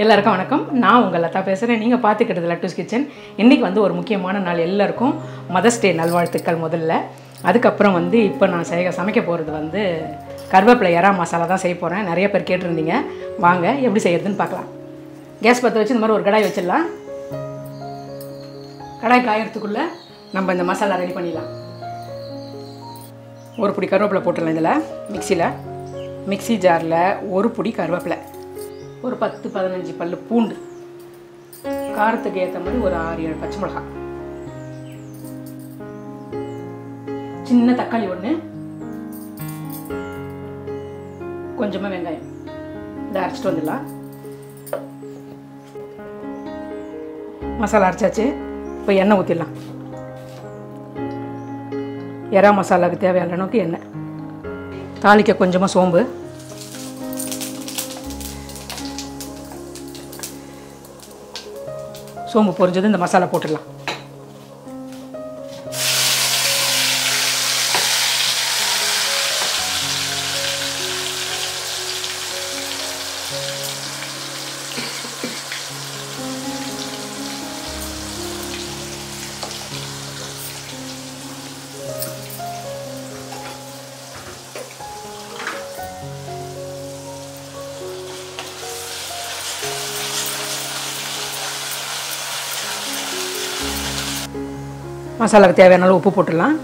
எல்லாருக்கும் வணக்கம். நான் உங்கள் லதா பேசுகிறேன் நீங்கள் பார்த்துக்கிட்டது லட்டூஸ் கிச்சன். இன்றைக்கி வந்து ஒரு முக்கியமான நாள் எல்லாருக்கும். மதர்ஸ் டே நல்வாழ்த்துக்கள் முதல்ல. அதுக்கப்புறம் வந்து இப்போ நான் செய்ய சமைக்க போகிறது வந்து கருவேப்பிலை எறா மசாலா தான் செய்ய போகிறேன் நிறைய பேர் கேட்டிருந்தீங்க. வாங்க எப்படி செய்யறதுன்னு பார்க்கலாம். கேஸ் பற்ற வச்சு இந்த மாதிரி ஒரு கடாய் வச்சிடலாம். கடாய் காயறதுக்குள்ளே நம்ம இந்த மசாலா ரெடி பண்ணிடலாம். ஒரு பிடி கருவேப்பிலை போட்டுடலாம் இதில் மிக்சியில் மிக்ஸி ஜாரில் ஒரு பிடி கருவேப்பிலை. ஒரு பத்து பதினஞ்சு பல்லு பூண்டு. காரத்துக்கு ஏற்ற மாதிரி ஒரு ஆறு ஏழு பச்சை மிளகாய் சின்ன தக்காளி ஒன்று கொஞ்சமாக வெங்காயம். இதை அரைச்சிட்டு வந்துடலாம். மசாலா அரைச்சாச்சு. இப்போ எண்ணெய் ஊற்றிடலாம் எறா மசாலாவுக்கு தேவையான அளவுக்கு எண்ணெய். தாளிக்க கொஞ்சமாக சோம்பு. சோம்பு பொரிஞ்சது இந்த மசாலா போட்டுடலாம். மசாலாவுக்கு தேவையான உப்பு போட்டுடலாம்.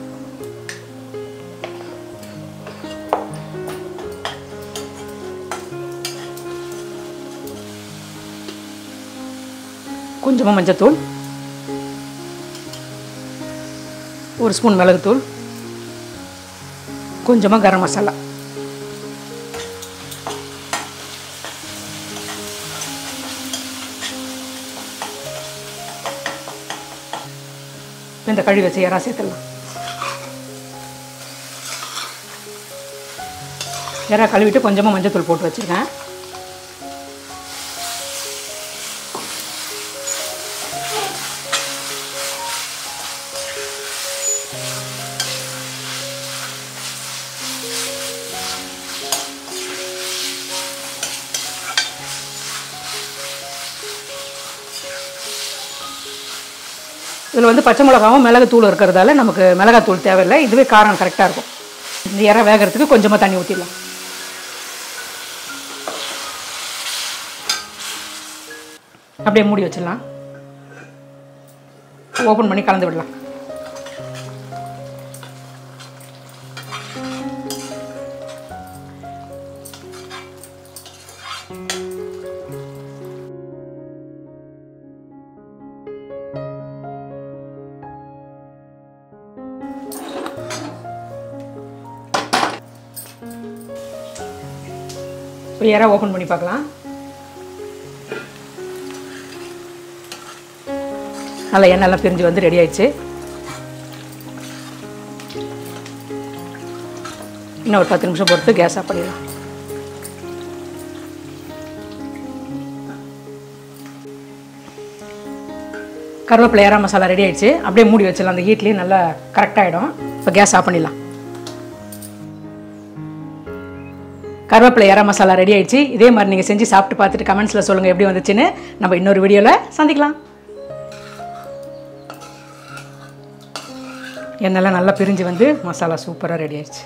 கொஞ்சமாக மஞ்சத்தூள். ஒரு ஸ்பூன் மிளகுத்தூள். கொஞ்சமாக கரம் மசாலா. இந்த கழுவி வச்சு சேர்த்துடலாம் இறா கழுவிட்டு கொஞ்சமாக மஞ்சத்தூள் போட்டு வச்சுருக்கேன். இதில் வந்து பச்சை மிளகாவும் மிளகுத்தூள் இருக்கிறதால நமக்கு மிளகாத்தூள் தேவையில்லை. இதுவே காரம் கரெக்டாக இருக்கும். இந்த இறை வேகிறதுக்கு கொஞ்சமாக தண்ணி ஊற்றிடலாம் அப்படியே மூடி வச்சிடலாம். ஓப்பன் பண்ணி கலந்து விடலாம். இப்போ ஓப்பன் பண்ணி பார்க்கலாம்? நல்லா எண்ணெய்லாம் பிரிஞ்சு வந்து ரெடி ஆயிடுச்சு. இன்னும் ஒரு பத்து நிமிஷம் பொறுத்து கேஸ் ஆஃப் பண்ணிடலாம். கருவேப்பிலை ஏறா மசாலா ரெடி ஆயிடுச்சு. அப்படியே மூடி வச்சிடலாம். அந்த ஹீட்லேயும் நல்லா கரெக்டாகிடும் இப்போ கேஸ் ஆஃப் பண்ணிடலாம். கருவேப்பிலை ஏற மசாலா ரெடி ஆயிடுச்சு. இதே மாதிரி நீங்கள் செஞ்சு சாப்பிட்டு பார்த்துட்டு கமெண்ட்ஸில் சொல்லுங்கள் எப்படி வந்துச்சுன்னு. நம்ம இன்னொரு வீடியோவில் சந்திக்கலாம். என்னெல்லாம் நல்லா பிரிஞ்சு வந்து மசாலா சூப்பராக ரெடி ஆயிடுச்சு.